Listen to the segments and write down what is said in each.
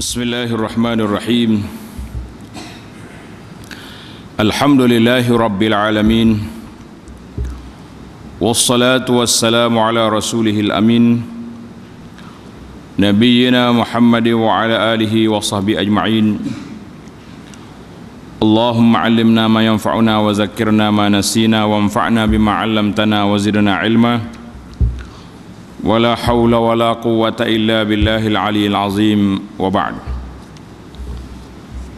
بسم الله الرحمن الرحيم الحمد لله رب العالمين والصلاة والسلام على رسوله الأمين نبينا محمد وعلى آله وصحبه أجمعين اللهم علمنا ما ينفعنا وذكرنا ما نسينا وانفعنا بما علمتنا وزدنا علما ولا حول ولا قوة إلا بالله العلي العظيم وبعد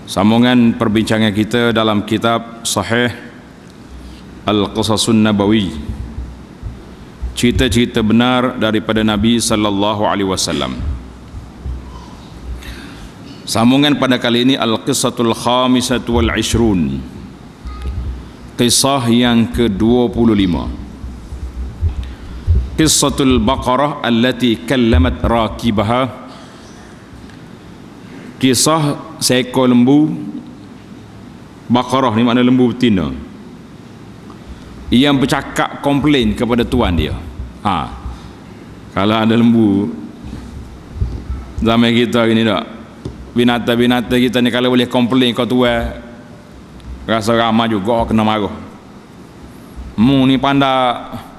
Sambungan perbincangan kita dalam kitab Sahih Al-Qasasun Nabawi Cerita-cerita benar daripada Nabi sallallahu alaihi wasallam. Sambungan pada kali ini Al-Qissatul Khamisatu wal Ishrun Kisah yang ke-25 Qissatul Baqarah allati kallamat rakibaha. Kisah seekor lembu. Baqarah ni makna lembu betina. Yang bercakap komplain kepada tuan dia. Ha. Kalau ada lembu Zaman kita hari ni tak? Binatang-binatang kita ni kalau boleh komplain kau tuan Rasa ramah juga kena marah. Mu ni pandai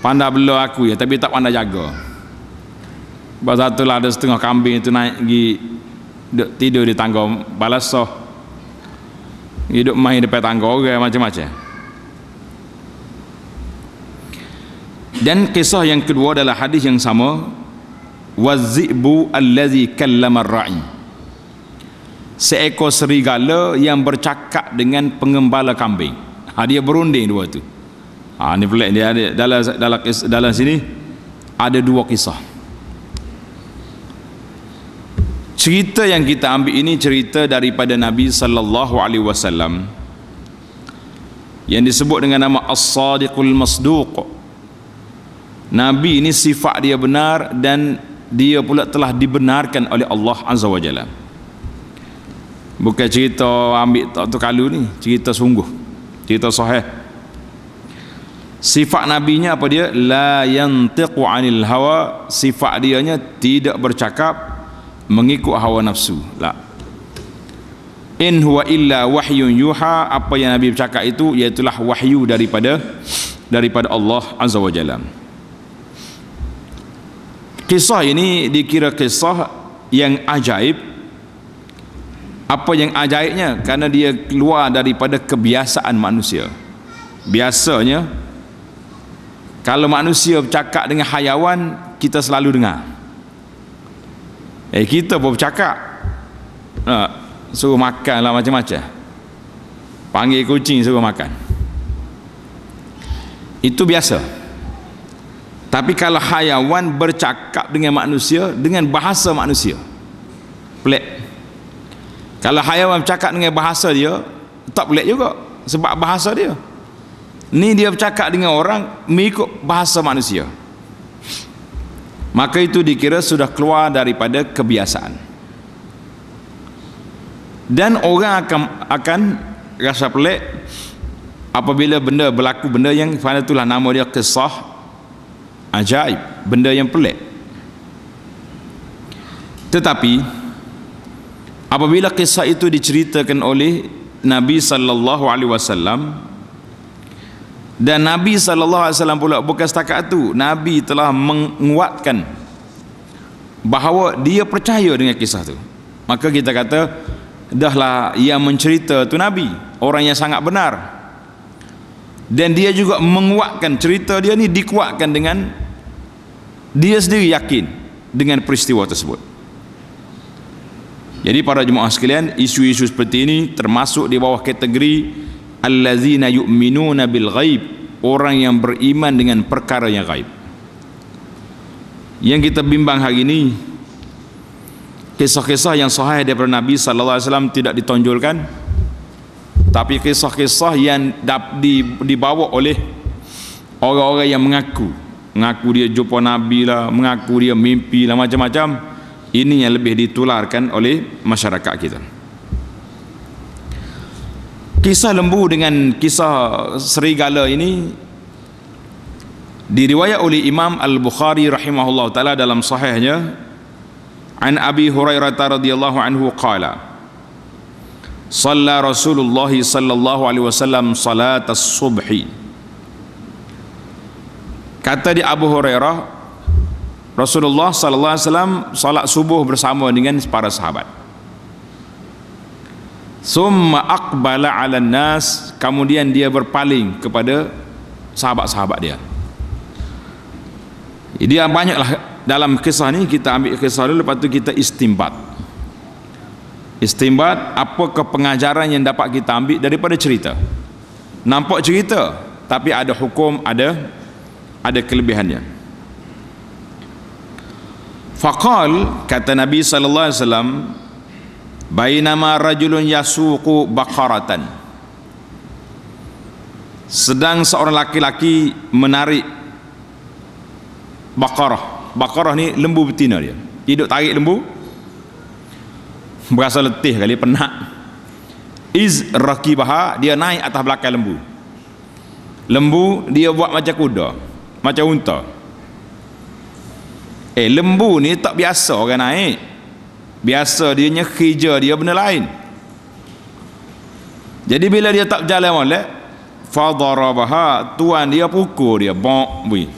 Pandai bela aku ya Tapi tak pandai jaga. Sebab satu lah ada setengah kambing itu naik pergi tidur di tangga balas soh hidup main depan tangga orang macam-macam. Dan kisah yang kedua adalah hadis yang sama. Wazibu allazi kallama ra'i seekor serigala yang bercakap dengan pengembala kambing. Ha, dia berunding dua tu ha, ni pelik dia ada dalam, dalam, dalam sini ada dua kisah. Cerita yang kita ambil ini cerita daripada Nabi sallallahu alaihi wasallam yang disebut dengan nama As-Sadiqul Masduq. Nabi ini sifat dia benar dan dia pula telah dibenarkan oleh Allah Azza wa Jalla. Bukan cerita ambil tak tu kalu ni cerita sungguh cerita sahih sifat nabinya apa dia? La yantiqu anil hawa. Sifat dianya tidak bercakap mengikut hawa nafsu. La. In huwa illa wahyun yuha. Apa yang nabi bercakap itu iaitulah wahyu daripada daripada Allah Azza wa Jalla. Kisah ini dikira kisah yang ajaib. Apa yang ajaibnya? Kerana dia keluar daripada kebiasaan manusia. Biasanya kalau manusia bercakap dengan hayawan kita selalu dengar. Eh kita pun bercakap. Ha, suruh makan lah macam-macam. Panggil kucing suruh makan. Itu biasa. Tapi kalau hayawan bercakap dengan manusia dengan bahasa manusia pelik. Kalau hayawan bercakap dengan bahasa dia tak pelik juga sebab bahasa dia ni dia bercakap dengan orang mengikut bahasa manusia. Maka itu dikira sudah keluar daripada kebiasaan. Dan orang akan akan rasa pelik apabila benda berlaku benda yang pada itulah nama dia kisah ajaib benda yang pelik. Tetapi apabila kisah itu diceritakan oleh Nabi sallallahu alaihi wasallam dan Nabi wasallam pula bukan setakat itu Nabi telah menguatkan bahawa dia percaya dengan kisah itu maka kita kata dahlah yang mencerita tu Nabi orang yang sangat benar. Dan dia juga menguatkan cerita dia ni dikuatkan dengan dia sendiri yakin dengan peristiwa tersebut. Jadi para jemaah sekalian isu-isu seperti ini termasuk di bawah kategori allazina yu'minuna bil ghaib. Orang yang beriman dengan perkara yang gaib yang kita bimbang hari ini kisah-kisah yang sahih daripada Nabi sallallahu alaihi wasallam tidak ditonjolkan. Tapi kisah-kisah yang dibawa oleh orang-orang yang mengaku. Mengaku dia jumpa Nabi lah mengaku dia mimpi lah macam-macam. Ini yang lebih ditularkan oleh masyarakat kita kisah lembu dengan kisah serigala ini diriwayat oleh Imam Al-Bukhari rahimahullah taala dalam sahihnya An Abi Hurairah radhiyallahu anhu qala Salla Rasulullah sallallahu alaihi wasallam salat as-subhi Kata di Abu Hurairah Rasulullah sallallahu alaihi wasallam salat subuh bersama dengan para sahabat Summa aqbala 'ala nas kemudian dia berpaling kepada sahabat-sahabat dia. Dia banyaklah dalam kisah ni kita ambil kisah dulu lepas tu kita istimbat. Istimbat apakah pengajaran yang dapat kita ambil daripada cerita? Nampak cerita tapi ada hukum ada ada kelebihannya. Faqal kata Nabi sallallahu alaihi wasallam bainama rajulun yasuqu baqaratan sedang seorang laki-laki menarik baqarah baqarah ni lembu betina dia. Hidup tarik lembu. Berasa letih kali penat. Iz rakibaha dia naik atas belakang lembu. Lembu dia buat macam kuda macam unta. Eh lembu ni tak biasa orang naik biasa dia nya kerja dia benda lain. Jadi bila dia tak berjalan molek fadarabaha tuan dia pukul dia bok bui.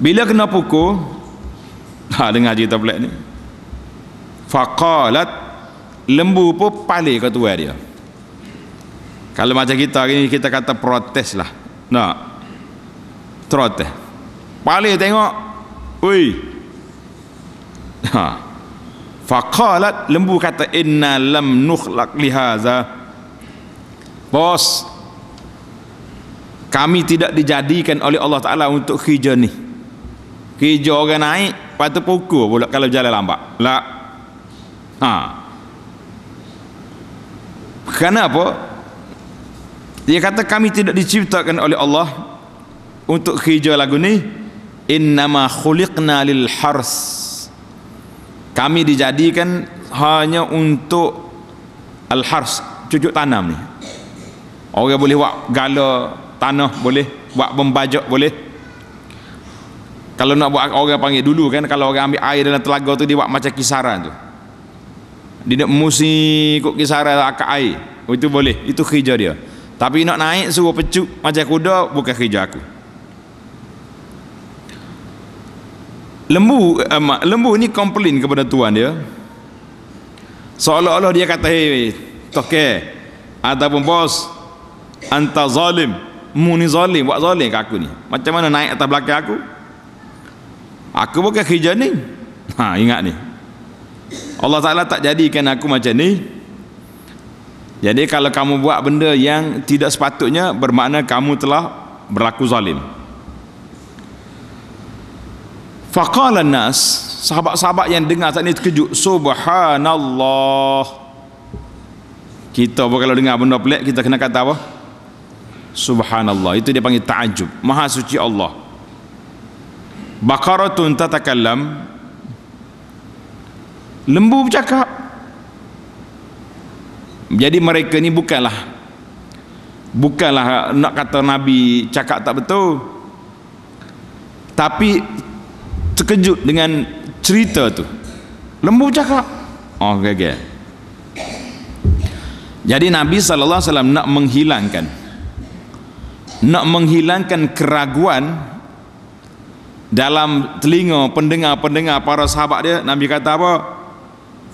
Bila kena pukul ha dengar cerita pelik ni. Faqalat lembu pun paling ke tuan dia. Kalau macam kita ni kita kata protes lah. Nak? Protes paling tengok. Oi ha faqalat lembu kata inna lam nukhlaq lihaza bos kami tidak dijadikan oleh Allah Ta'ala untuk kerja ni kerja orang naik patut pukul pula kalau jalan lambat lah Ha. Kenapa? Dia kata kami tidak diciptakan oleh Allah untuk kerja lagu ni. Innama khuliqna lil hars. Kami dijadikan hanya untuk al hars, cucuk tanam ni. Orang boleh buat gala tanah boleh, buat pembajak boleh. Kalau nak buat orang panggil dulu kan kalau orang ambil air dalam telaga tu dia buat macam kisaran tu. Dia nak musi kok kisaran akak air. Oh, itu boleh. Itu kerja dia. Tapi nak naik suruh pecuk macam kuda bukan kerja aku lembu um, lembu ni komplain kepada tuan dia. Seolah-olah dia kata hei toke ataupun bos anta zalim. Mu ni zalim buat zalim ke aku ni. Macam mana naik atas belakang aku? Aku bukan kerja ni. Ha ingat ni. Allah Ta'ala tak jadikan aku macam ni. Jadi kalau kamu buat benda yang tidak sepatutnya bermakna kamu telah berlaku zalim faqala nas sahabat-sahabat yang dengar saat ini terkejut subhanallah. Kita pun kalau dengar benda pelik kita kena kata apa? Subhanallah. Itu dia panggil ta'ajub maha suci Allah. Bakaratun tatakallam. Lembu bercakap. Jadi mereka ni bukanlah bukanlah nak kata Nabi cakap tak betul. Tapi terkejut dengan cerita tu. Lembu cakap. Oh okay. jadi Nabi SAW nak menghilangkan nak menghilangkan keraguan dalam telinga pendengar-pendengar para sahabat dia. Nabi kata apa?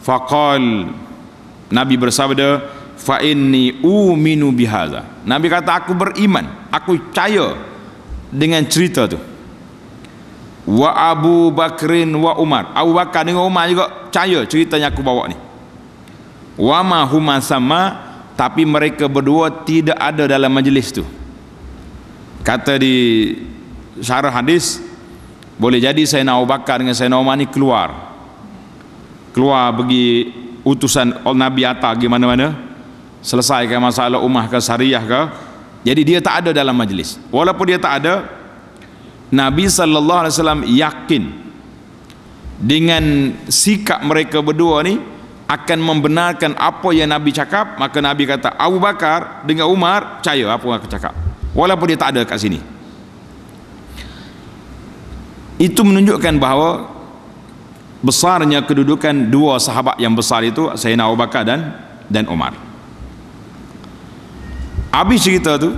Faqal. Nabi bersabda fa inni uminu bihaza Nabi kata aku beriman aku percaya dengan cerita tu wa Abu Bakrin wa Umar. Abu Bakar dengan Umar juga percaya cerita yang aku bawa ni. Wa ma huma sama tapi mereka berdua tidak ada dalam majlis tu. Kata di syarah hadis boleh jadi saya Abu Bakar dengan saya Umar ni keluar. Keluar pergi utusan Nabi Atta pergi mana-mana selesaikan masalah umah ke syariah ke. Jadi dia tak ada dalam majlis. Walaupun dia tak ada Nabi sallallahu alaihi wasallam yakin dengan sikap mereka berdua ni akan membenarkan apa yang Nabi cakap maka Nabi kata Abu Bakar dengan Umar percaya. Apa yang aku cakap. Walaupun dia tak ada kat sini. Itu menunjukkan bahawa besarnya kedudukan dua sahabat yang besar itu Sayyidina Abu Bakar dan dan Umar. Habis cerita tu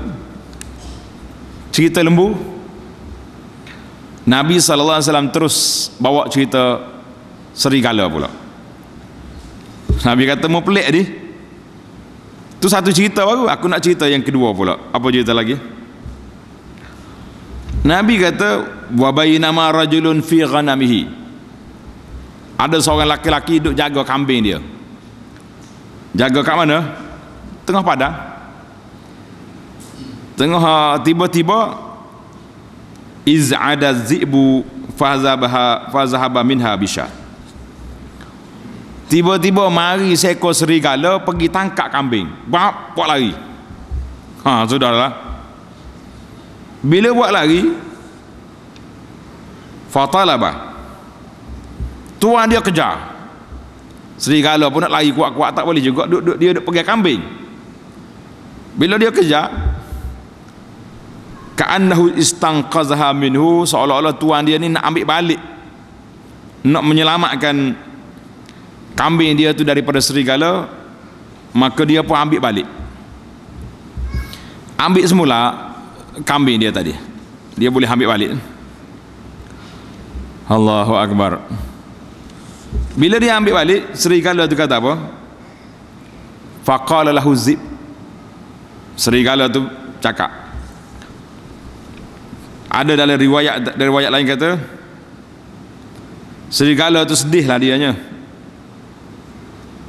cerita lembu Nabi SAW terus bawa cerita serigala pula. Nabi kata mau pelik ni. Tu satu cerita baru aku nak cerita yang kedua pula. Apa cerita lagi? Nabi kata wa bainama rajulun fi ghanamihi. Ada seorang laki-laki duduk jaga kambing dia. Jaga kat mana? Tengah padang. Tengah ha, tiba-tiba iz'ada zi'bu fazabaha fazahaba minha bisha. Tiba-tiba mari seekor serigala pergi tangkap kambing. Bap buat lari. Ha sudahlah. Bila buat lari fatalaba tuan dia kejar. Serigala pun nak lari kuat-kuat tak boleh juga duk, duk, dia duk pergi kambing. Bila dia kejar ka'annahu istanqazaha minhu seolah-olah tuan dia ni nak ambil balik. Nak menyelamatkan kambing dia tu daripada serigala maka dia pun ambil balik. Ambil semula kambing dia tadi. Dia boleh ambil balik. Allahu Akbar. Bila dia ambil balik serigala tu kata apa? Faqala lahu zib. Serigala tu ada dalam riwayat dari riwayat lain kata serigala tu sedih lah dianya.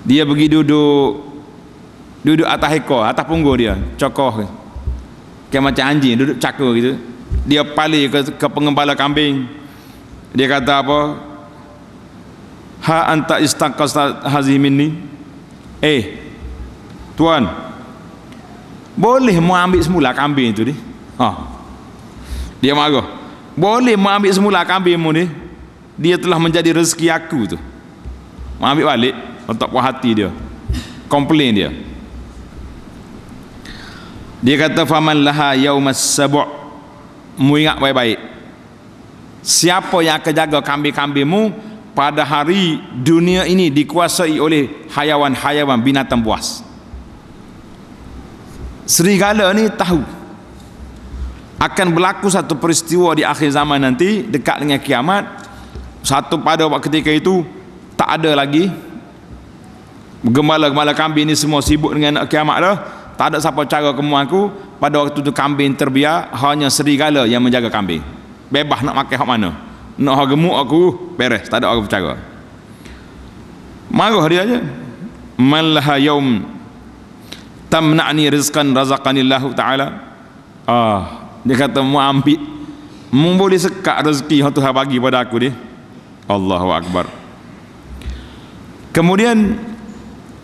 Dia pergi duduk duduk atas ekor atas punggung dia cokoh kayak macam anjing duduk caka gitu. Dia paling ke, ke pengembala kambing. Dia kata apa? Ha anta istaqas hazimin ni eh tuan boleh mau ambil semula kambing itu ni? Ha dia marah. Boleh mengambil semula kambingmu ni? Dia telah menjadi rezeki aku tu. Mengambil balik untuk puas hati dia. Komplain dia. Dia kata faman laha yaumas sabu' mu ingat baik-baik. Siapa yang akan jaga kambing-kambingmu pada hari dunia ini dikuasai oleh hayawan-hayawan binatang buas? Serigala ni tahu akan berlaku satu peristiwa di akhir zaman nanti dekat dengan kiamat. Satu pada waktu ketika itu tak ada lagi. Gembala-gembala kambing ini semua sibuk dengan kiamat dah. Tak ada siapa cara kemu aku. Pada waktu itu kambing terbiar hanya serigala yang menjaga kambing. Bebas nak makan hak mana. Nak hak gemuk aku beres. Tak ada orang bercara. Marah dia aja. Man laha yaum tamna'ni rizqan razaqanillahu ta'ala. Ah dia kata mu ambil mu boleh sekat rezeki yang Tuhan bagi pada aku ni. Allahu Akbar. Kemudian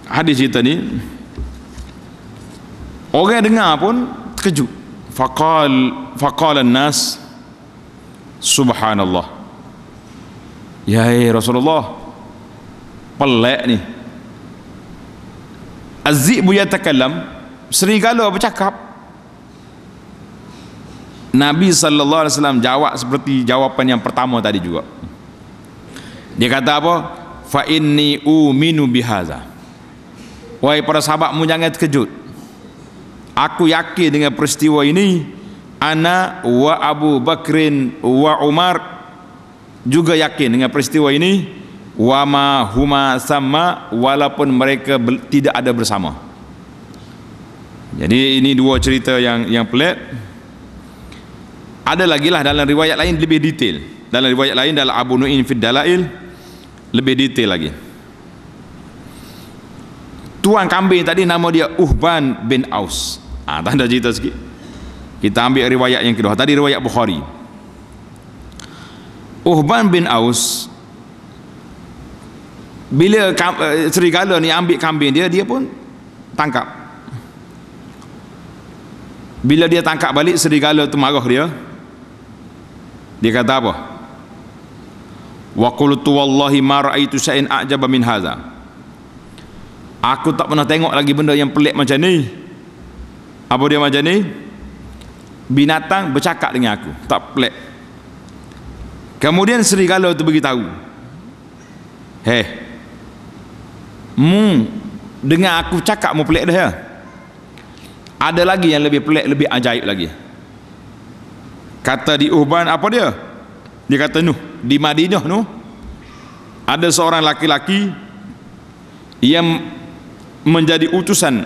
hadis cerita ni orang dengar pun terkejut. Faqal faqala nas subhanallah. Ya Rasulullah pelak ni. Azibu yatakallam. Serigala bercakap Nabi sallallahu alaihi wasallam jawab seperti jawapan yang pertama tadi juga. Dia kata apa? Fa inni uminu bihaza. Wahai para sahabatmu jangan terkejut. Aku yakin dengan peristiwa ini ana wa Abu Bakrin wa Umar juga yakin dengan peristiwa ini wa ma huma sama walaupun mereka tidak ada bersama. Jadi ini dua cerita yang yang pelik ada lagi lah dalam riwayat lain lebih detail. Dalam riwayat lain dalam Abu Nu'in Fid Dalail lebih detail lagi. Tuan kambing tadi nama dia Uhban bin Aus. Ah, tanda cerita sikit. Kita ambil riwayat yang kedua. Tadi riwayat Bukhari. Uhban bin Aus bila eh, serigala ni ambil kambing dia dia pun tangkap. Bila dia tangkap balik serigala tu marah dia dia kata apa? Wa qultu wallahi ma raaitu shay'in a'jaba min hadha. Aku tak pernah tengok lagi benda yang pelik macam ni. Apa dia macam ni? Binatang bercakap dengan aku. Tak pelik. Kemudian serigala tu beritahu. Heh mu dengan aku cakap mu pelik dah ya. Ada lagi yang lebih pelik lebih ajaib lagi kata di Uhban apa dia? Dia kata Nuh. Di Madinah Nuh. Ada seorang laki-laki yang menjadi utusan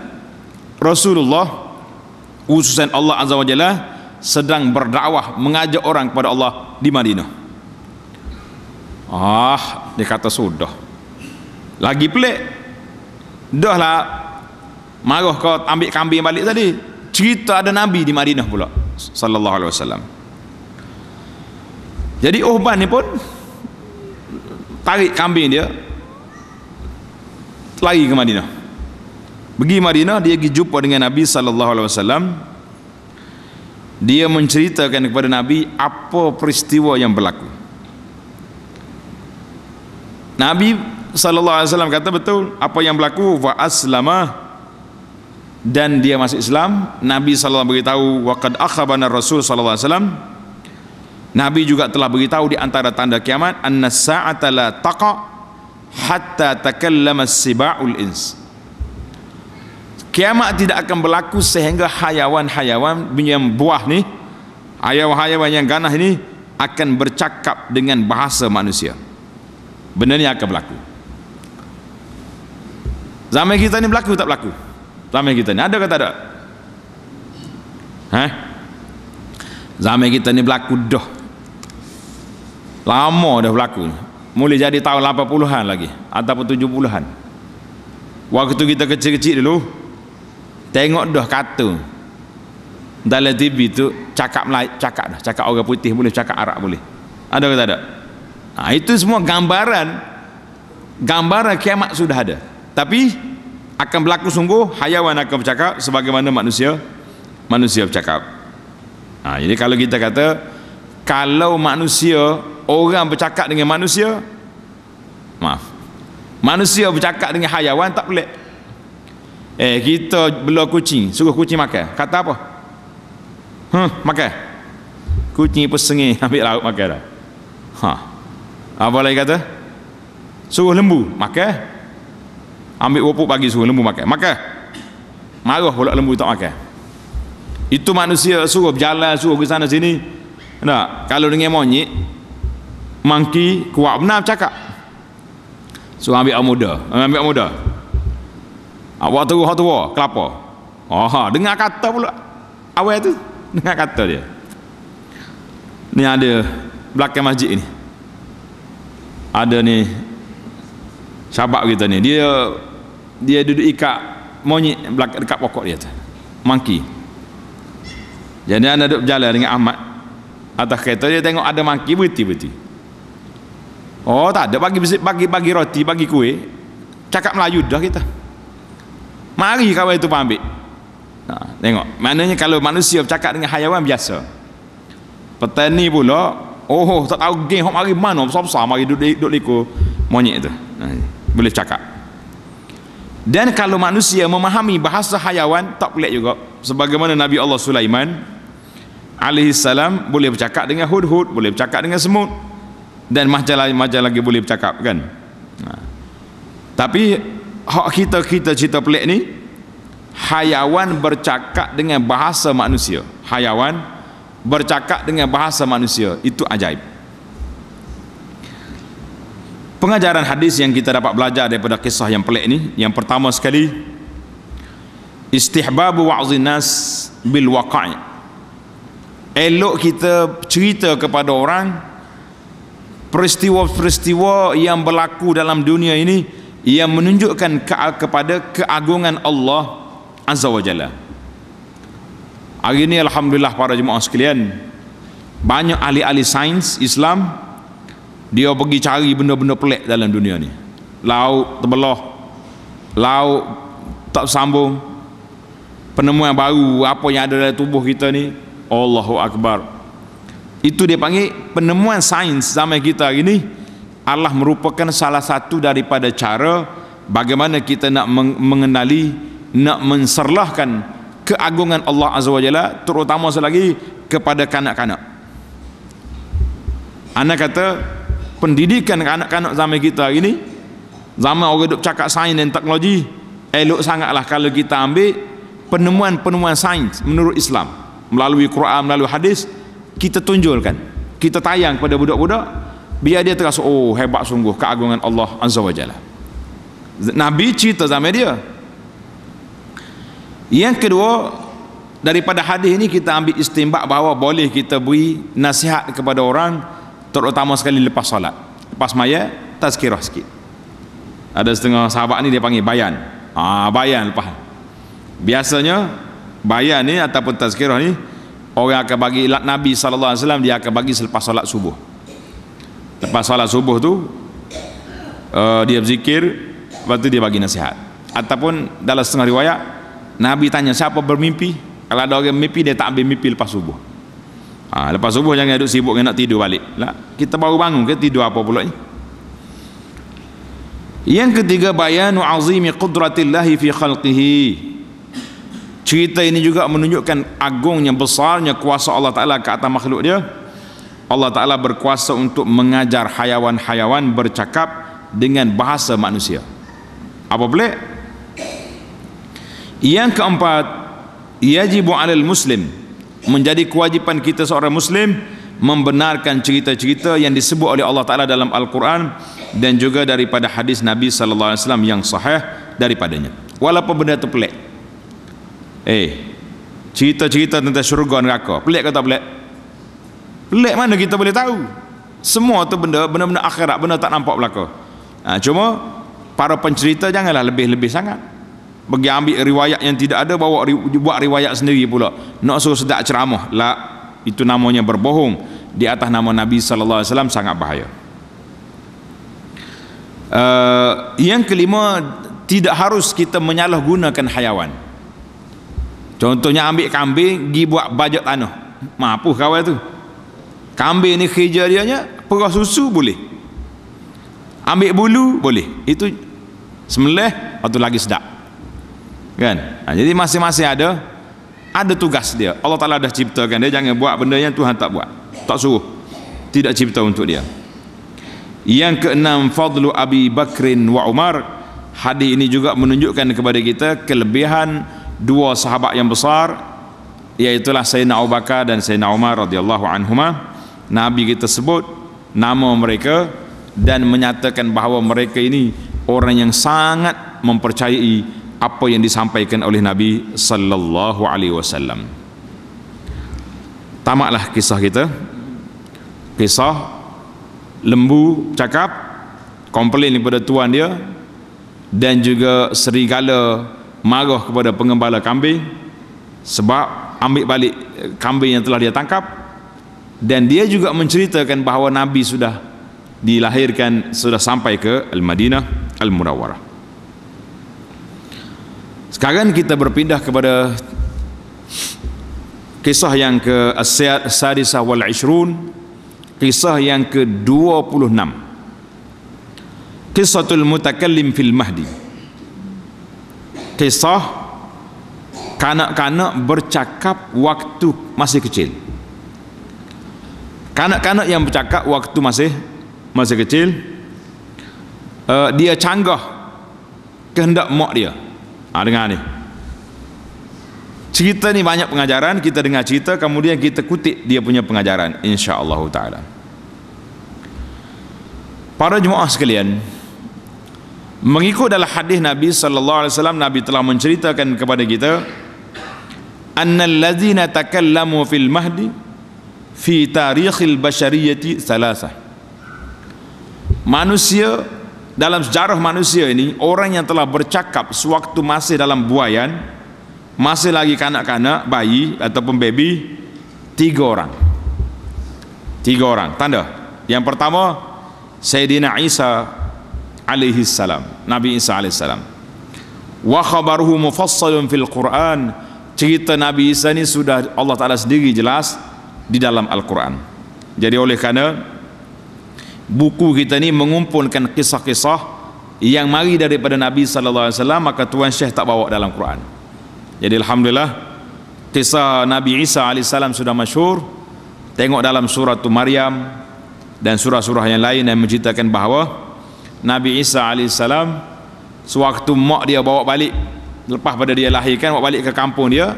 Rasulullah utusan Allah Azza wa Jalla sedang berdakwah mengajak orang kepada Allah di Madinah. Ah dia kata sudah. Lagi pelik. Dah lah. Marah kau ambil kambing balik tadi. Cerita ada Nabi di Madinah pula sallallahu alaihi wasallam jadi Uhban ni pun tarik kambing dia lari ke Madinah. Pergi Madinah dia pergi jumpa dengan Nabi sallallahu alaihi wasallam. Dia menceritakan kepada Nabi apa peristiwa yang berlaku. Nabi sallallahu alaihi wasallam kata betul apa yang berlaku wa aslama dan dia masuk Islam. Nabi sallallahu alaihi wasallam beritahu waqad akhabana Rasul sallallahu alaihi wasallam Nabi juga telah beritahu di antara tanda kiamat anna sa'ata la taqa hatta takallama siba'ul ins. Kiamat tidak akan berlaku sehingga hayawan-hayawan yang buah ni, hayawan-hayawan yang ganah ini akan bercakap dengan bahasa manusia. Benda ni akan berlaku. Zaman kita ni berlaku tak berlaku? Zaman kita ni ada ke tak ada? Hah? Zaman kita ni berlaku dah lama dah berlaku. Mula jadi tahun 80-an lagi ataupun 70-an waktu kita kecil-kecil dulu tengok dah kata dalam TV tu cakap cakap dah cakap orang putih boleh cakap Arab boleh. Ada ke tak ada? Ha, itu semua gambaran. Gambaran kiamat sudah ada. Tapi akan berlaku sungguh hayawan akan bercakap sebagaimana manusia manusia bercakap. Ha, jadi kalau kita kata kalau manusia orang bercakap dengan manusia maaf manusia bercakap dengan hayawan tak pelik. Eh kita bela kucing suruh kucing makan. Kata apa? Hmm makan. Kucing pesengi ambil lauk makan dah. Ha. Apa lagi kata? Suruh lembu makan. Ambil wupuk bagi suruh lembu makan. Makan. Marah pula lembu tak makan. Itu manusia suruh berjalan suruh ke sana sini. Tak kalau dengan monyet mangki kuat. Benar cakap so ambil orang muda. Ambil orang muda. Awak tu awak tua kelapa. Oh dengar kata pula. Awal tu dengar kata dia. Ni ada belakang masjid ni. Ada ni sahabat kita ni. Dia dia duduk ikat monyet belakang dekat pokok dia tu. Mangki jadi anda duduk berjalan dengan Ahmad. Atas kereta dia tengok ada mangki berhenti-berhenti Oh tak ada bagi bagi bagi roti, bagi kuih. Cakap Melayu dah kita. Mari kawan itu ambil. Nah, tengok. Maknanya kalau manusia bercakap dengan hayawan biasa. Petani pula, oh tak tahu geng hok mari mana besar-besar mari duduk duduk liku monyet itu. Nah, boleh cakap. Dan kalau manusia memahami bahasa hayawan tak pelik juga sebagaimana Nabi Allah Sulaiman alaihi salam boleh bercakap dengan hudhud, boleh bercakap dengan semut, dan macam lagi boleh bercakap kan? Ha. tapi hak kita kita cerita pelik ni hayawan bercakap dengan bahasa manusia. Hayawan bercakap dengan bahasa manusia itu ajaib. Pengajaran hadis yang kita dapat belajar daripada kisah yang pelik ni yang pertama sekali istihbabu wa'zin nas bil waqa'i. Elok kita cerita kepada orang peristiwa-peristiwa yang berlaku dalam dunia ini yang menunjukkan ke kepada keagungan Allah Azza wa Jalla. Hari ini Alhamdulillah para jemaah sekalian banyak ahli-ahli sains Islam dia pergi cari benda-benda pelik dalam dunia ni. Laut terbelah laut tak sambung penemuan baru apa yang ada dalam tubuh kita ni Allahu Akbar itu dia panggil penemuan sains zaman kita ini Allah merupakan salah satu daripada cara bagaimana kita nak mengenali nak menserlahkan keagungan Allah Azza wa Jalla terutama selagi kepada kanak-kanak. Anak kata pendidikan kanak-kanak zaman kita hari ini zaman orang duk cakap sains dan teknologi elok sangatlah kalau kita ambil penemuan-penemuan sains menurut Islam. Melalui Quran melalui hadis kita tunjulkan kita tayang kepada budak-budak biar dia terasa oh hebat sungguh keagungan Allah Azza wa Jalla. Nabi cerita zaman dia. Yang kedua daripada hadis ini kita ambil istimbak bahawa boleh kita beri nasihat kepada orang terutama sekali lepas solat. Lepas maya tazkirah sikit. Ada setengah sahabat ni dia panggil bayan. Ah bayan lepas. Biasanya bayan ni ataupun tazkirah ni orang akan bagi Nabi SAW dia akan bagi selepas solat subuh. Lepas solat subuh tu uh, dia berzikir lepas tu dia bagi nasihat. Ataupun dalam setengah riwayat Nabi tanya siapa bermimpi? Kalau ada orang mimpi dia tak ambil mimpi lepas subuh. Ha, lepas subuh jangan duduk sibuk nak tidur balik. Lah, kita baru bangun ke tidur apa pula ni? Yang ketiga bayanu azimi qudratillahi fi khalqihi cerita ini juga menunjukkan agungnya besarnya kuasa Allah Ta'ala ke atas makhluk dia Allah Ta'ala berkuasa untuk mengajar hayawan-hayawan bercakap dengan bahasa manusia apa boleh yang keempat, yajibu 'alal muslim menjadi kewajipan kita seorang muslim membenarkan cerita-cerita yang disebut oleh Allah Taala dalam Al-Quran dan juga daripada hadis Nabi sallallahu alaihi wasallam yang sahih daripadanya. Walaupun benda itu pelik. Eh, cerita-cerita tentang syurga neraka, pelik ke tak pelik? Pelik mana kita boleh tahu? Semua tu benda benar-benar akhirat, benda tak nampak belaka. Ha, cuma para pencerita janganlah lebih-lebih sangat. Pergi ambil riwayat yang tidak ada bawa buat riwayat sendiri pula. Nak suruh sedap ceramah. Lah itu namanya berbohong. Di atas nama Nabi sallallahu alaihi wasallam sangat bahaya. Uh, yang kelima tidak harus kita menyalahgunakan hayawan contohnya ambil kambing pergi buat bajet tanah. Mampu kawan tu. Kambing ni kerja dia nya perah susu boleh. Ambil bulu boleh. Itu semelih atau lagi sedap. Kan? Ha, jadi masing-masing ada ada tugas dia. Allah Ta'ala dah ciptakan dia jangan buat benda yang Tuhan tak buat. Tak suruh. Tidak cipta untuk dia. Yang keenam fadlu Abi Bakrin wa Umar. Hadis ini juga menunjukkan kepada kita kelebihan dua sahabat yang besar iaitulah Sayyidina Abu Bakar dan Sayyidina Umar radhiyallahu anhuma Nabi kita sebut nama mereka dan menyatakan bahawa mereka ini orang yang sangat mempercayai apa yang disampaikan oleh Nabi sallallahu alaihi wasallam. Tamatlah kisah kita. Kisah lembu cakap komplain kepada tuan dia dan juga serigala marah kepada pengembala kambing sebab ambil balik kambing yang telah dia tangkap. Dan dia juga menceritakan bahawa Nabi sudah dilahirkan sudah sampai ke Al-Madinah Al-Munawwarah sekarang kita berpindah kepada kisah yang ke As-Sadisah wal Ishrun kisah yang ke-26 Kisatul Mutakallim fil Mahdi kisah kanak-kanak bercakap waktu masih kecil. Kanak-kanak yang bercakap waktu masih masih kecil uh, dia canggah kehendak mak dia. Ha, dengar ni. Cerita ni banyak pengajaran kita dengar cerita kemudian kita kutip dia punya pengajaran insyaAllah ta'ala. Para jemaah sekalian mengikut dalam hadis Nabi sallallahu alaihi wasallam Nabi telah menceritakan kepada kita annal ladzina takallamu fil mahdi fi tarikhil bashariyati salasah manusia dalam sejarah manusia ini orang yang telah bercakap sewaktu masih dalam buayan masih lagi kanak-kanak bayi ataupun baby tiga orang. Tiga orang. Tanda. Yang pertama Sayyidina Isa alaihi salam Nabi Isa alaihi salam wa khabaruhu mufassalun fil Quran cerita Nabi Isa ini sudah Allah Ta'ala sendiri jelas di dalam Al-Quran jadi oleh kerana buku kita ni mengumpulkan kisah-kisah yang mari daripada Nabi wasallam maka tuan Syekh tak bawa dalam Quran. Jadi alhamdulillah kisah Nabi Isa alaihissalam sudah masyhur. Tengok dalam surah Maryam dan surah-surah yang lain yang menceritakan bahawa Nabi Isa AS sewaktu mak dia bawa balik lepas pada dia lahirkan bawa balik ke kampung dia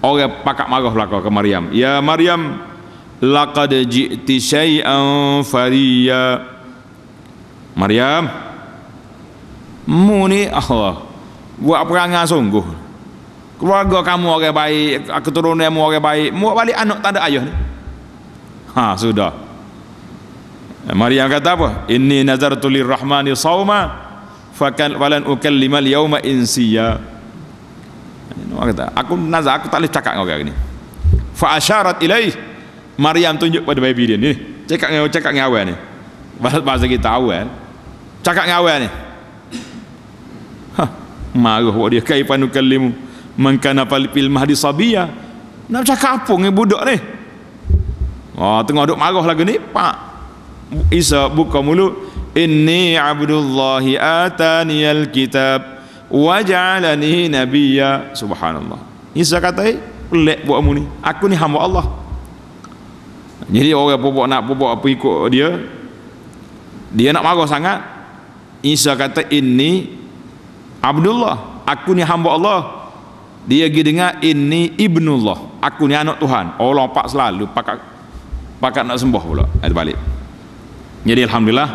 orang pakak marah belakang ke Maryam. Ya Maryam laqad ji'ti syai'an fariya. Maryam mu ni Allah buat perangai sungguh. Keluarga kamu orang baik keturunanmu orang baik. Mu balik anak tak ada ayah ni. Ha sudah Maryam kata apa? Inni nazartu lirrahmani sawma fakan walan ukallimal yawma insiya. Kata aku nazar aku tak boleh cakap dengan orang ni. Fa asyarat ilaih Maryam tunjuk pada baby dia ni. Cakap dengan cakap dengan awal ni. Bahasa kita awal. Cakap dengan awal ni. Ha marah buat dia. Kaifan ukallimu man kana fil mahdi sabiya nak cakap apa dengan budak ni? Oh tengah duk marah lagu ni pak Isa buka mulut. Inni abdullahi ataniyal kitab wa ja'alani nabiyya. Subhanallah. Isa kata eh pelik buat kamu ni. Aku ni hamba Allah. Jadi orang pupuk nak pupuk apa ikut dia dia nak marah sangat. Isa kata ini Abdullah. Aku ni hamba Allah. Dia pergi dengar ini ibnullah. Aku ni anak Tuhan. Oh lompat selalu pakat pakat nak sembah pula. Ada balik jadi alhamdulillah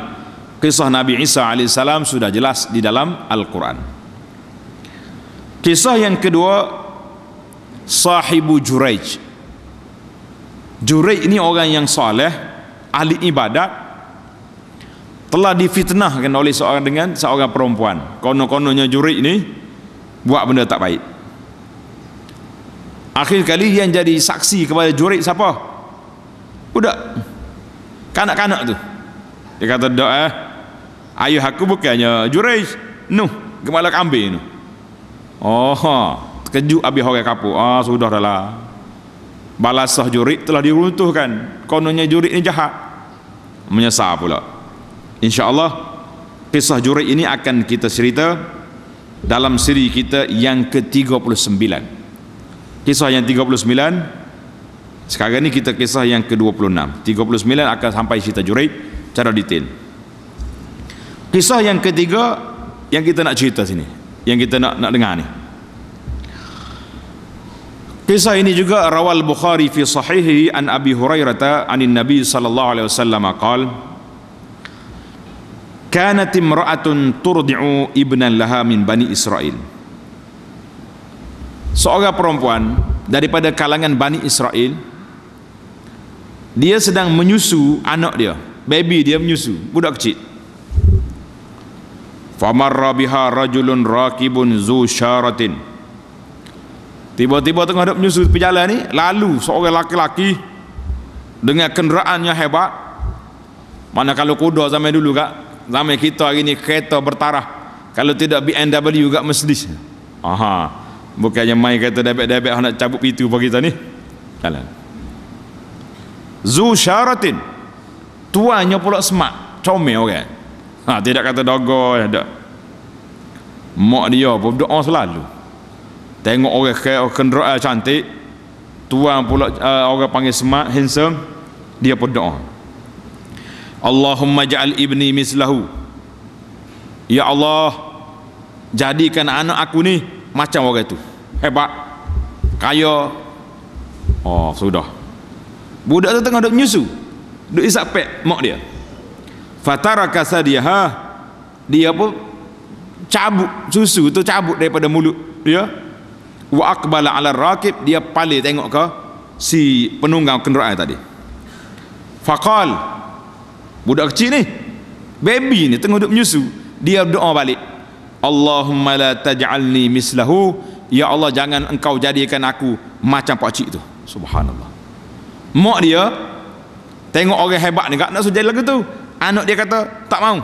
kisah Nabi Isa AS sudah jelas di dalam Al-Quran. Kisah yang kedua sahibu Juraij Juraij ini orang yang soleh ahli ibadat telah difitnahkan oleh seorang dengan seorang perempuan. Kono-kononya Juraij ini buat benda tak baik. Akhir kali yang jadi saksi kepada jurid siapa? Budak. Kanak-kanak tu dia kata doa eh, ayah aku bukannya jurid nuh kepala kambing tu oh terkejut habis orang kapur ah sudah dah lah. Balasah jurid telah diruntuhkan. Kononnya jurid ni jahat. Menyesal pula. insyaAllah kisah jurid ini akan kita cerita dalam siri kita yang ke-39. Kisah yang 39 sekarang ni kita kisah yang ke-26 39 akan sampai cerita Juraid cara detail. Kisah yang ketiga yang kita nak cerita sini yang kita nak nak dengar ni. Kisah ini juga rawal Bukhari fi sahihi an Abi Hurairah anin Nabi sallallahu alaihi wasallam qala kanat imra'atun turdi'u ibnan laha min bani Israel seorang perempuan daripada kalangan Bani Israel dia sedang menyusu anak dia baby dia menyusu. Budak kecil. Famarra biha rajulun rakibun zu syaratin. Tiba-tiba tengah duk menyusu perjalanan ni lalu seorang laki-laki dengan kenderaan yang hebat. Mana kalau kuda zaman dulu kak? Zaman kita hari ni kereta bertarah. Kalau tidak BMW juga Mercedes. Aha. Bukannya main kata debek-debek nak cabut pintu bagi kita ni. Jalan. Zu syaratin tuannya pula semak. Comel orang. Ha, tidak kata dogo ada mak dia pun doa selalu. Tengok orang kaya kenderaan cantik. Tuan pula uh, orang panggil semak handsome dia pun doa Allahumma ja'al ibni mislahu. Ya Allah jadikan anak aku ni macam orang itu hebat. Kaya. Oh sudah. Budak tu tengah duduk menyusu duduk isap pek mak dia. Fatara kasadiha dia pun cabut susu tu cabut daripada mulut dia. Wa aqbala ala rakib dia pali tengok ke si penunggang kenderaan tadi. Faqal. Budak kecil ni. Baby ni tengah duduk menyusu. Dia doa balik. Allahumma la taj'alni mislahu. Ya Allah jangan engkau jadikan aku macam pak cik tu. Subhanallah. Mak dia tengok orang hebat ni nak suruh lagu tu. Anak dia kata tak mau.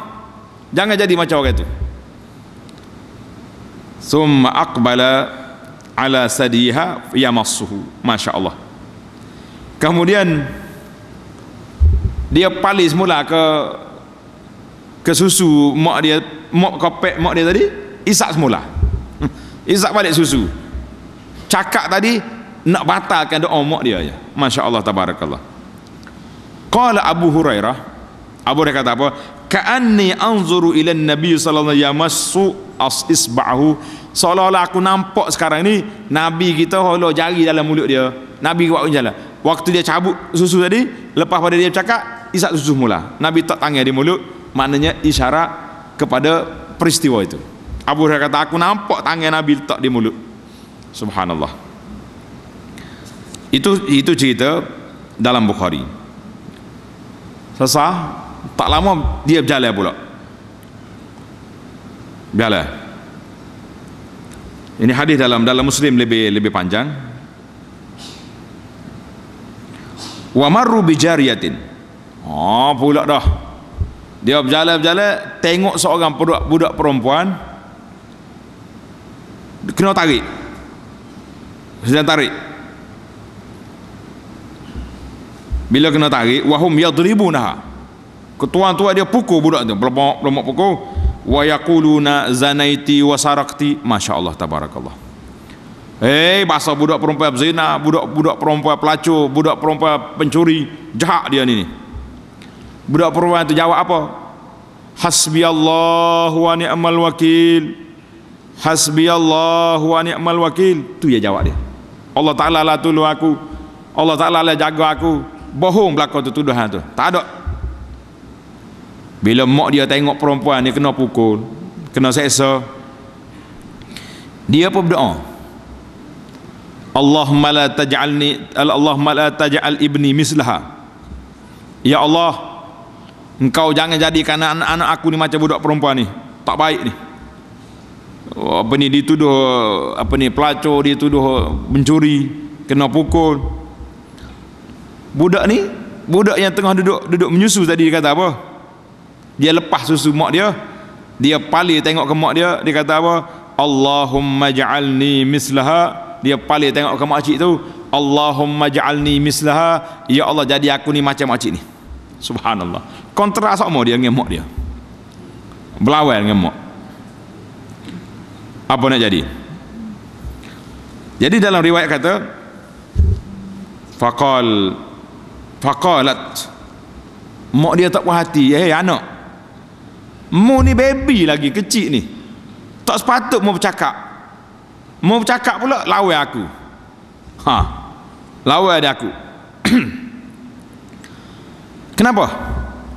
Jangan jadi macam orang tu. Summa aqbala ala sadiha yamassuhu. masya-Allah. Kemudian dia palis mula ke ke susu mak dia mak kopek mak dia tadi isak semula. Isak balik susu. Cakap tadi nak batalkan doa mak dia aja. masya-Allah tabarakallah qala Abu Hurairah Abu Hurairah kata apa? Ka'anni anzuru ila nabi sallallahu alaihi wasallam yamassu as isba'ahu. Seolah-olah aku nampak sekarang ni nabi kita holo jari dalam mulut dia. Nabi buat jalan waktu dia cabut susu tadi lepas pada dia cakap isap susu mula nabi tak tangan di mulut maknanya isyarat kepada peristiwa itu. Abu Hurairah kata aku nampak tangan nabi letak di mulut. Subhanallah. Itu itu cerita dalam Bukhari sesah tak lama dia berjalan pula. Berjalan. Ini hadis dalam dalam muslim lebih lebih panjang. Wa marru bi jariyatin. Oh pula dah. Dia berjalan-berjalan tengok seorang budak budak perempuan. Kena tarik. Sedang tarik bila kena tarik wahum yadribunha ketuan tua dia pukul budak tu. Pelomok pelomok pukul. Wa yaquluna zanaiti wa sarakti. Masyaallah tabarakallah. Hey, bahasa budak perempuan zina budak-budak perempuan pelacur budak perempuan pencuri. Jahat dia ni budak perempuan tu jawab apa? Hasbi Allah wa ni'mal wakil. Hasbi Allah wa ni'mal wakil. Tu dia jawab dia. Allah Taala lah tolong aku. Allah Taala lah jaga aku bohong belakang tu tuduhan tu. Tak ada. Bila mak dia tengok perempuan ni kena pukul kena seksa. Dia apa berdoa. Allahumma la taj'alni Allahumma la taj'al ibni mislaha. Ya Allah engkau jangan jadikan anak-anak aku ni macam budak perempuan ni. Tak baik ni. Oh, apa ni dituduh apa ni pelacur dituduh mencuri kena pukul budak ni budak yang tengah duduk duduk menyusu tadi dia kata apa? Dia lepas susu mak dia. Dia paling tengok ke mak dia dia kata apa? Allahumma ja'alni mislaha. Dia paling tengok ke mak cik tu. Allahumma ja'alni mislaha. Ya Allah jadi aku ni macam mak cik ni. Subhanallah. Kontra sama dia dengan mak dia. Berlawan dengan mak. Apa nak jadi? Jadi dalam riwayat kata faqal faqalat mak dia tak puas hati eh hey, anak Mu ni baby lagi kecil ni. Tak sepatut mau bercakap. Mau bercakap pula lawan aku. Ha. Lawan dia aku. Kenapa?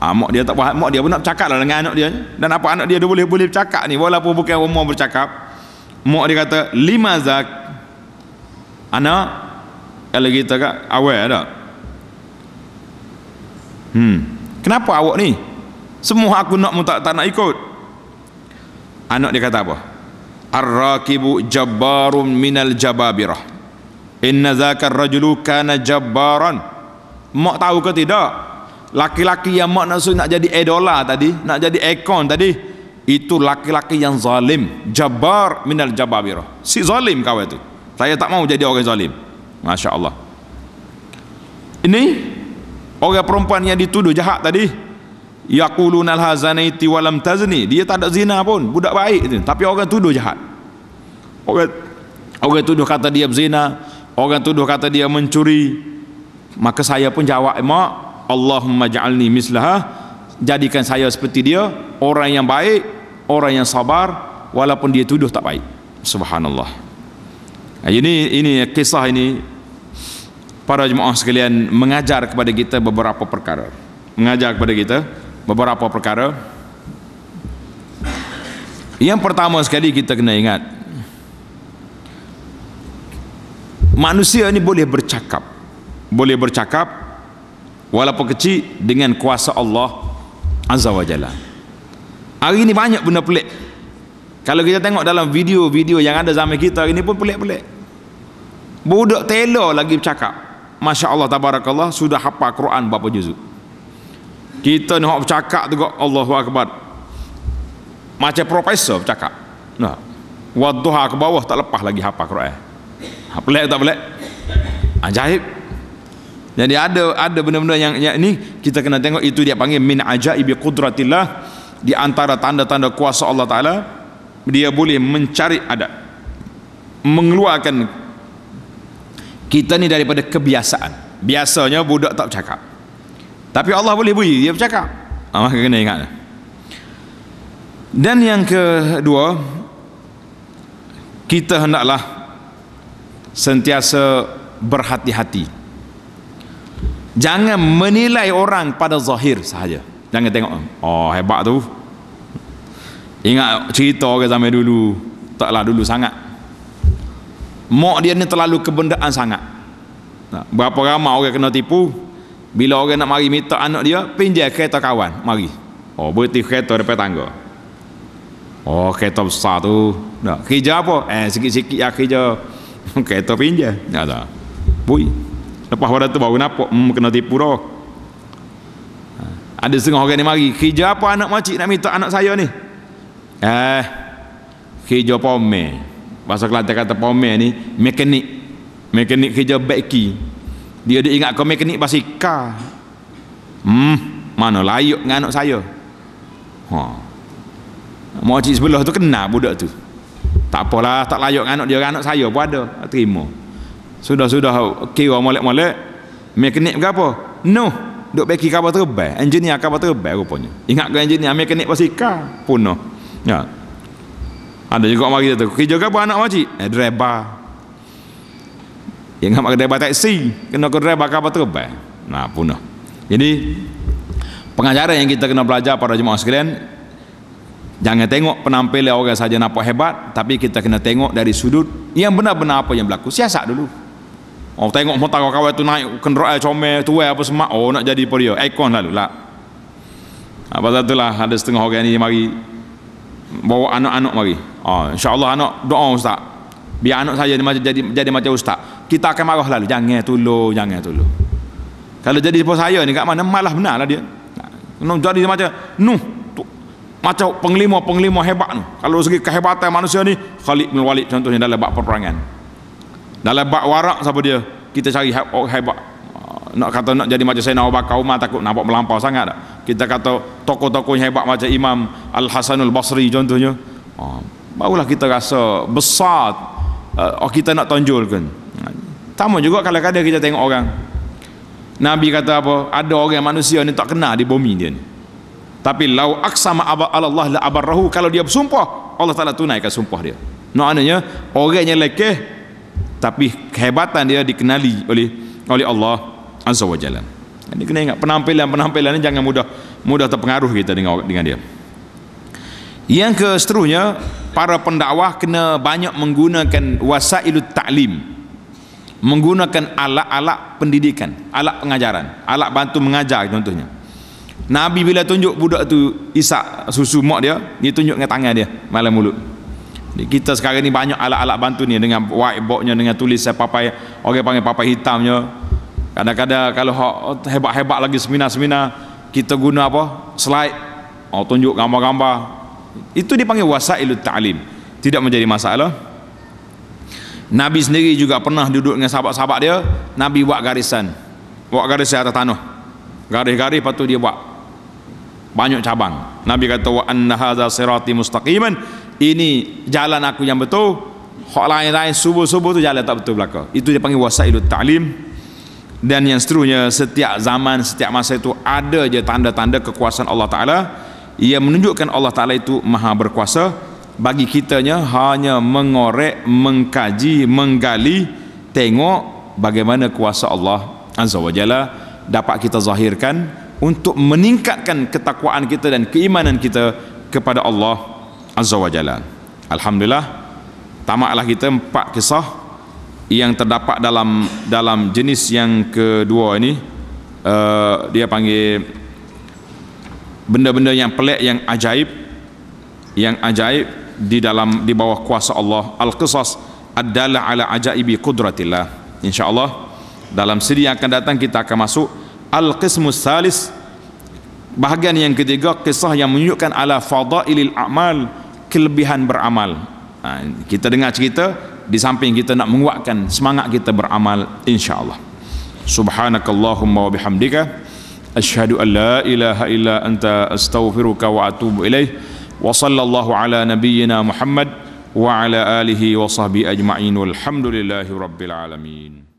Ah, mak dia tak faham. Mak dia pun nak bercakap lah dengan anak dia. Dan apa anak dia dia boleh boleh bercakap ni. Walaupun bukan umur bercakap. Mak dia kata, lima zak. Anak. Kalau kita kat awal tak? Hmm. Kenapa awak ni? semua aku nak mu tak, tak nak ikut. Anak dia kata apa? Ar-rakibu jabbarun minal jababirah. Inna zakar rajulu kana jabbaran. Mak tahu ke tidak? Laki-laki yang mak nak nak jadi idola tadi nak jadi ikon tadi itu laki-laki yang zalim. Jabbar minal jababirah. Si zalim kau itu. Saya tak mau jadi orang zalim. Masya Allah. Ini orang perempuan yang dituduh jahat tadi yaquluna alhazanaiti walam tazni. Dia tak ada zina pun budak baik tu tapi orang tuduh jahat. Orang orang tuduh kata dia berzina orang tuduh kata dia mencuri. Maka saya pun jawab mak Allahumma ja'alni mislaha. Jadikan saya seperti dia orang yang baik orang yang sabar walaupun dia tuduh tak baik. Subhanallah. Ini ini kisah ini para jemaah sekalian mengajar kepada kita beberapa perkara. Mengajar kepada kita beberapa perkara. Yang pertama sekali kita kena ingat manusia ini boleh bercakap. Boleh bercakap walaupun kecil dengan kuasa Allah Azza wa Jalla. Hari ini banyak benda pelik. Kalau kita tengok dalam video-video yang ada zaman kita ini pun pelik-pelik. Budak telo lagi bercakap Masya Allah Tabarakallah sudah hafal Quran berapa juzuk. Kita ni hok bercakap tu kok Allahu akbar. Macam profesor bercakap. Nah. Wadduha ke bawah tak lepas lagi hafal Quran. Ha, pelik tak pelik? Ajaib jadi ada ada benda-benda yang, yang ini kita kena tengok itu dia panggil min ajaibi qudratillah. Di antara tanda-tanda kuasa Allah taala dia boleh mencari adat. Mengeluarkan kita ni daripada kebiasaan. Biasanya budak tak bercakap. Tapi Allah boleh beri dia bercakap. Ah, maka kena ingat dan yang kedua kita hendaklah sentiasa berhati-hati. Jangan menilai orang pada zahir sahaja. Jangan tengok oh hebat tu. Ingat cerita orang zaman dulu. Taklah dulu sangat mak dia ni terlalu kebendaan sangat. Berapa ramai orang kena tipu bila orang nak mari minta anak dia pinjam kereta kawan mari. Oh berhenti kereta depan tangga. Oh kereta besar tu. Nak kerja apa? Eh sikit-sikit ya kerja. Kereta pinjam. Ada bui. Lepas pada tu baru nampak hmm, kena tipu dah. Ada setengah orang ni mari kerja apa anak makcik nak minta anak saya ni? Eh kerja pomer bahasa Kelantan kata pomer ni mekanik. Mekanik kerja beki dia dia ingat kau mekanik basikal hmm mana layuk dengan anak saya. Ha. Makcik sebelah tu kenal budak tu. Tak apalah tak layuk dengan anak dia anak saya pun ada. Terima. Sudah-sudah kira molek-molek mekanik ke apa? No. Duk beki kapal terbang. Engineer kapal terbang rupanya. Ingat ke engineer mekanik basikal punuh ya ada juga mari tu kerja ke apa anak makcik eh driver yang nak driver taksi. Kena ke driver kapal terbang nah punuh jadi pengajaran yang kita kena belajar para jemaah sekalian jangan tengok penampilan orang saja nampak hebat tapi kita kena tengok dari sudut yang benar-benar apa yang berlaku. Siasat dulu. Oh tengok motor kawan tu naik kenderaan comel tu apa semak oh nak jadi dia ikon lalu lah. Apa tu lah ada setengah orang ni mari bawa anak-anak mari. Oh insya-Allah anak doa ustaz. Biar anak saya macam jadi jadi macam ustaz. Kita akan marah lalu jangan tulu jangan tulu. Kalau jadi sepupu saya ni kat mana malah benar lah dia. Kena jadi macam nuh macam penglima-penglima hebat tu. Kalau segi kehebatan manusia ni Khalid bin Walid contohnya dalam bab peperangan dalam bak warak siapa dia kita cari oh, hebat nak kata nak jadi macam Sayyidina Abu Bakar Umar takut nampak melampau sangat tak? kita kata tokoh-tokoh yang hebat macam Imam Al-Hasanul Basri contohnya. Oh, barulah kita rasa besar uh, kita nak tonjolkan. Sama juga kalau kadang kita tengok orang. Nabi kata apa? Ada orang manusia ni tak kena di bumi dia ni. Tapi lau aksama Allah la abarrahu kalau dia bersumpah Allah Ta'ala tunaikan sumpah dia. Maknanya orang yang lekeh tapi kehebatan dia dikenali oleh oleh Allah Azza wa Jalla. Jadi kena ingat penampilan-penampilan ini jangan mudah mudah terpengaruh kita dengan dengan dia. Yang ke seterusnya para pendakwah kena banyak menggunakan wasailut ta'lim. Menggunakan alat-alat pendidikan, alat pengajaran, alat bantu mengajar contohnya. Nabi bila tunjuk budak tu isak susu mak dia, dia tunjuk dengan tangan dia, malam mulut kita sekarang ni banyak alat-alat bantu ni dengan whiteboardnya dengan tulis papai orang panggil papai hitamnya kadang-kadang kalau hebat-hebat lagi seminar-seminar kita guna apa? Slide. Oh, tunjuk gambar-gambar. Itu dipanggil wasailut ta'lim. Tidak menjadi masalah. Nabi sendiri juga pernah duduk dengan sahabat-sahabat dia. Nabi buat garisan. Buat garisan atas tanah. Garis-garis lepas tu dia buat banyak cabang. Nabi kata wa anna hadha sirati mustaqiman. Ini jalan aku yang betul. Hak lain-lain subuh-subuh tu jalan tak betul belaka. Itu dia panggil wasailut ta'lim dan yang seterusnya setiap zaman setiap masa itu ada je tanda-tanda kekuasaan Allah Ta'ala. Ia menunjukkan Allah Ta'ala itu maha berkuasa. Bagi kitanya hanya mengorek mengkaji, menggali tengok bagaimana kuasa Allah Azza wa Jalla dapat kita zahirkan untuk meningkatkan ketakwaan kita dan keimanan kita kepada Allah Azza wa Jalla. Alhamdulillah tamatlah kita empat kisah yang terdapat dalam dalam jenis yang kedua ini uh, dia panggil benda-benda yang pelik yang ajaib yang ajaib di dalam di bawah kuasa Allah. Al-qisas adalah ala ajaibi qudratillah. Insyaallah dalam siri yang akan datang kita akan masuk. Al-qismus salis bahagian yang ketiga kisah yang menunjukkan ala fadailil a'mal kelebihan beramal. Ha, kita dengar cerita di samping kita nak menguatkan semangat kita beramal insyaallah. Subhanakallahumma wa bihamdika asyhadu an la ilaha illa anta astaghfiruka wa atubu ilaih wa sallallahu ala nabiyyina muhammad wa ala alihi wa sahbihi ajma'in. Walhamdulillahi rabbil alamin